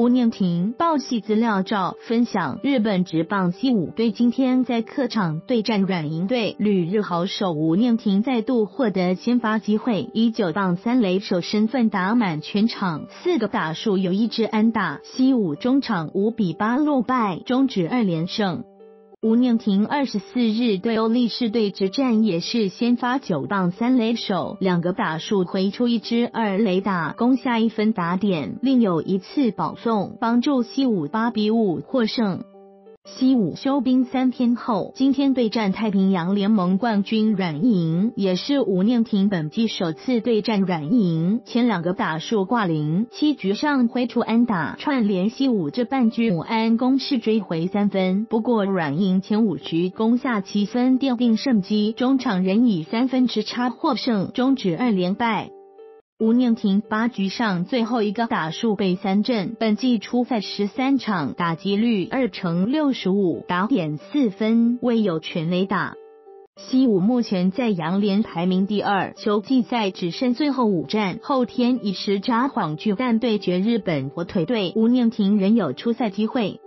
吴念婷报系资料照分享，日本职棒西武队今天在客场对战软银队，旅日好手吴念婷再度获得先发机会，以九棒三垒手身份打满全场，四个打数有一支安打，西武中场五比八落败，终止二连胜。吴念婷二十四日对欧力士队之战也是先发九棒三垒手，两个打数挥出一支二垒打，攻下一分打点，另有一次保送，帮助西武八比五获胜。西武休兵三天后，今天对战太平洋联盟冠军软银，也是吴念婷本季首次对战软银。前两个打数挂零，七局上挥出安打，串联西武这半局武安攻势追回三分。不过软银前五局攻下七分，奠定胜机，中场仍以三分之差获胜，终止二连败。吴念婷八局上最后一个打数被三振，本季出赛十三场，打击率二成六十五，打点四分，未有全垒打。西武目前在洋联排名第二，球季赛只剩最后五战，后天以十扎幌巨蛋对决日本火腿队，吴念婷仍有出赛机会。